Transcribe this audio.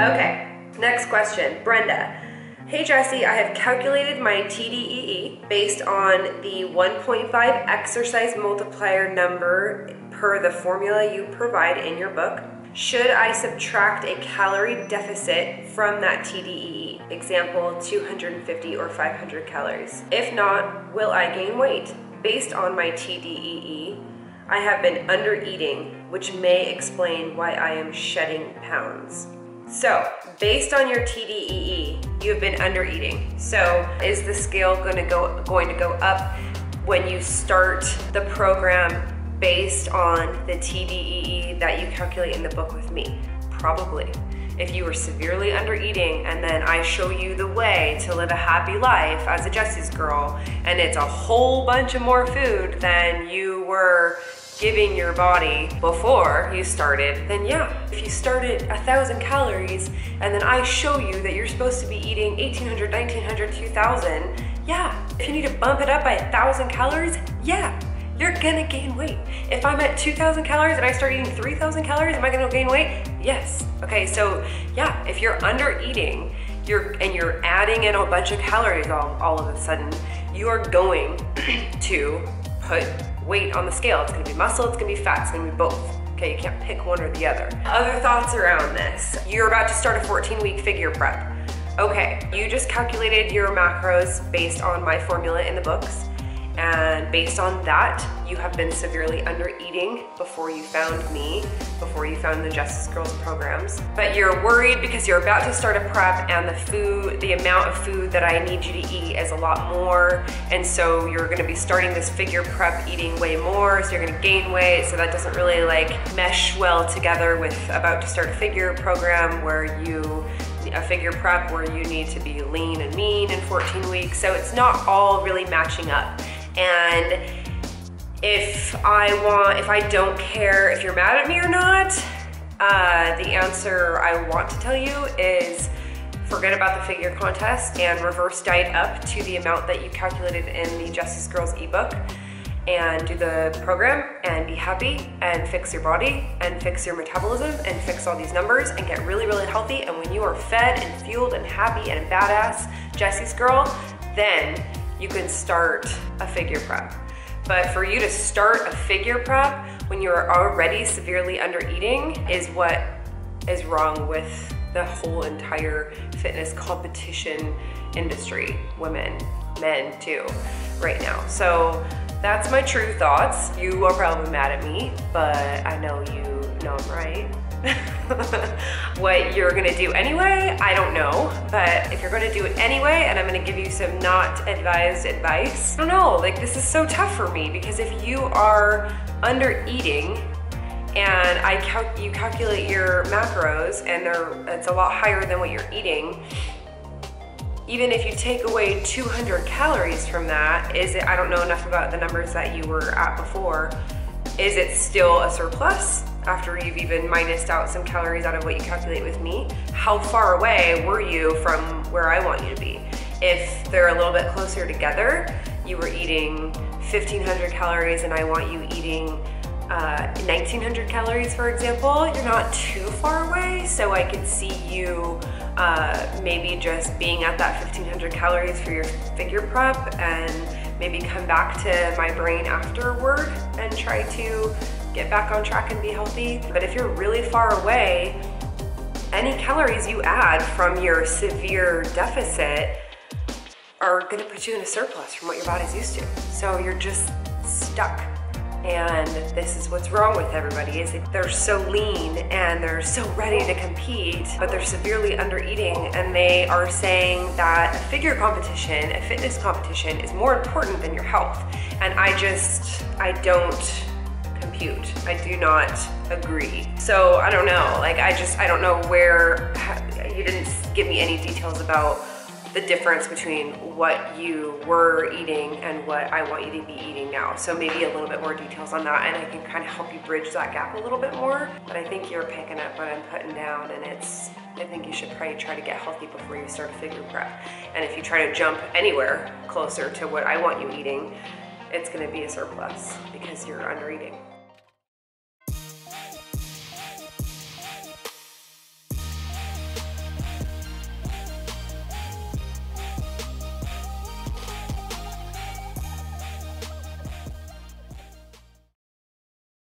Okay, next question. Brenda. Hey Jessie, I have calculated my TDEE based on the 1.5 exercise multiplier number per the formula you provide in your book. Should I subtract a calorie deficit from that TDEE? Example 250 or 500 calories. If not, will I gain weight? Based on my TDEE, I have been under eating, which may explain why I am shedding pounds. So, based on your TDEE, you have been under eating. So, is the scale going to go going to go up when you start the program based on the TDEE that you calculate in the book with me? Probably. If you were severely under eating and then I show you the way to live a happy life as a Jessie's girl and it's a whole bunch of more food than you were giving your body before you started, then yeah, if you started a thousand calories and then I show you that you're supposed to be eating 1800, 1900, 2000, yeah, if you need to bump it up by a thousand calories, yeah, you're gonna gain weight. If I'm at 2,000 calories and I start eating 3,000 calories, am I gonna gain weight? Yes. Okay, so yeah, if you're under eating, you're and you're adding in a bunch of calories all, all of a sudden, you are going to put weight on the scale. It's gonna be muscle, it's gonna be fat, it's gonna be both. Okay, you can't pick one or the other. Other thoughts around this. You're about to start a 14 week figure prep. Okay, you just calculated your macros based on my formula in the books. And based on that, you have been severely under eating before you found me, before you found the Jessie's Girls programs. But you're worried because you're about to start a prep and the food, the amount of food that I need you to eat is a lot more. And so you're gonna be starting this figure prep eating way more, so you're gonna gain weight. So that doesn't really like mesh well together with about to start a figure program where you a figure prep where you need to be lean and mean in 14 weeks. So it's not all really matching up. And if I want, if I don't care if you're mad at me or not, uh, the answer I want to tell you is forget about the figure contest and reverse diet up to the amount that you calculated in the Jessie's Girls ebook and do the program and be happy and fix your body and fix your metabolism and fix all these numbers and get really, really healthy. And when you are fed and fueled and happy and badass Jessie's girl, then you can start a figure prep. But for you to start a figure prep when you're already severely under eating is what is wrong with the whole entire fitness competition industry, women, men too, right now. So that's my true thoughts. You are probably mad at me, but I know you know I'm right. what you're gonna do anyway, I don't know. But if you're gonna do it anyway, and I'm gonna give you some not advised advice, I don't know, like this is so tough for me because if you are under eating and I cal you calculate your macros and they're, it's a lot higher than what you're eating, even if you take away 200 calories from that, is it, I don't know enough about the numbers that you were at before, is it still a surplus after you've even minused out some calories out of what you calculate with me? How far away were you from where I want you to be? If they're a little bit closer together, you were eating 1500 calories and I want you eating uh, 1900 calories, for example, you're not too far away. So I could see you uh, maybe just being at that 1500 calories for your figure prep and maybe come back to my brain afterward and try to get back on track and be healthy. But if you're really far away, any calories you add from your severe deficit are gonna put you in a surplus from what your body's used to. So you're just stuck. And this is what's wrong with everybody is that they're so lean and they're so ready to compete, but they're severely under eating and they are saying that a figure competition, a fitness competition is more important than your health. And I just, I don't compute. I do not agree. So I don't know, like I just, I don't know where, you didn't give me any details about the difference between what you were eating and what I want you to be eating now. So maybe a little bit more details on that and I can kind of help you bridge that gap a little bit more. But I think you're picking up what I'm putting down and it's, I think you should probably try to get healthy before you start a figure prep. And if you try to jump anywhere closer to what I want you eating, it's gonna be a surplus because you're under eating.